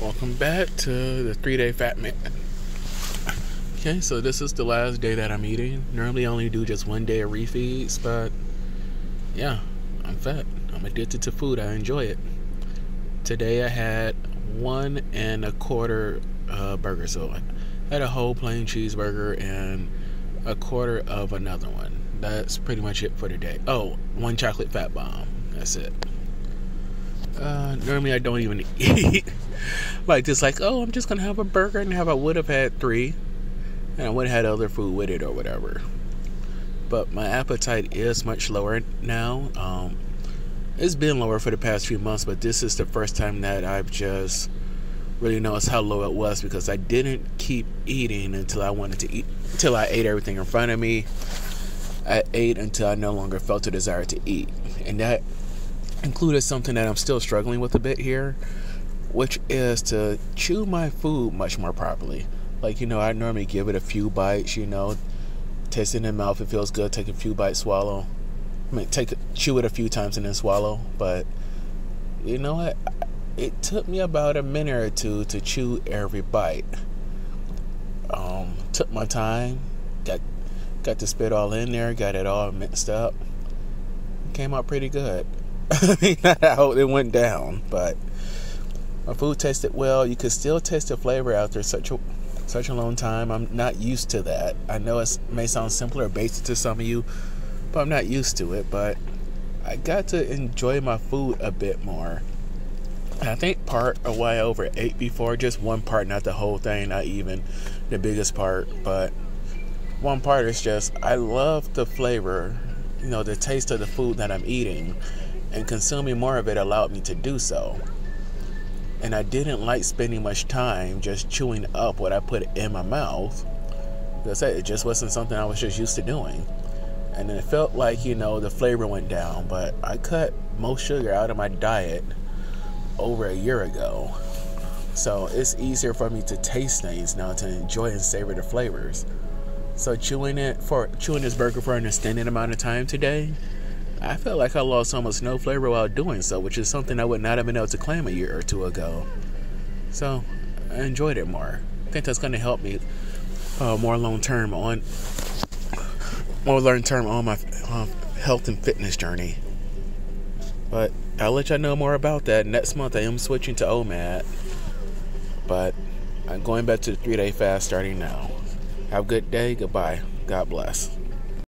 Welcome back to the three day fat man. Okay, so this is the last day that I'm eating. Normally, I only do just one day of refeeds, but yeah, I'm fat. I'm addicted to food. I enjoy it. Today, I had one and a quarter uh, burger. So I had a whole plain cheeseburger and a quarter of another one. That's pretty much it for today. Oh, one chocolate fat bomb. That's it. Uh, normally I don't even eat like just like oh I'm just gonna have a burger and have I would have had three, and I would have had other food with it or whatever. But my appetite is much lower now. Um, it's been lower for the past few months, but this is the first time that I've just really noticed how low it was because I didn't keep eating until I wanted to eat, until I ate everything in front of me. I ate until I no longer felt a desire to eat, and that included something that I'm still struggling with a bit here, which is to chew my food much more properly. Like, you know, I normally give it a few bites, you know, taste it in the mouth, it feels good, take a few bites, swallow. I mean, take chew it a few times and then swallow. But you know what? It took me about a minute or two to chew every bite. Um, took my time, got got the spit all in there, got it all mixed up. Came out pretty good. I mean, not how it went down, but my food tasted well. You could still taste the flavor after such a such a long time. I'm not used to that. I know it may sound simpler or basic to some of you, but I'm not used to it. But I got to enjoy my food a bit more. And I think part of why I overate before, just one part, not the whole thing, not even the biggest part, but one part is just I love the flavor, you know, the taste of the food that I'm eating and consuming more of it allowed me to do so. And I didn't like spending much time just chewing up what I put in my mouth. Because it just wasn't something I was just used to doing. And it felt like, you know, the flavor went down. But I cut most sugar out of my diet over a year ago. So it's easier for me to taste things now to enjoy and savor the flavors. So chewing it for chewing this burger for an extended amount of time today I felt like I lost almost no flavor while doing so, which is something I would not have been able to claim a year or two ago. So I enjoyed it more. I think that's going to help me uh, more long term on more long term on my uh, health and fitness journey. But I'll let y'all know more about that next month. I am switching to OMAD, but I'm going back to the three day fast starting now. Have a good day. Goodbye. God bless.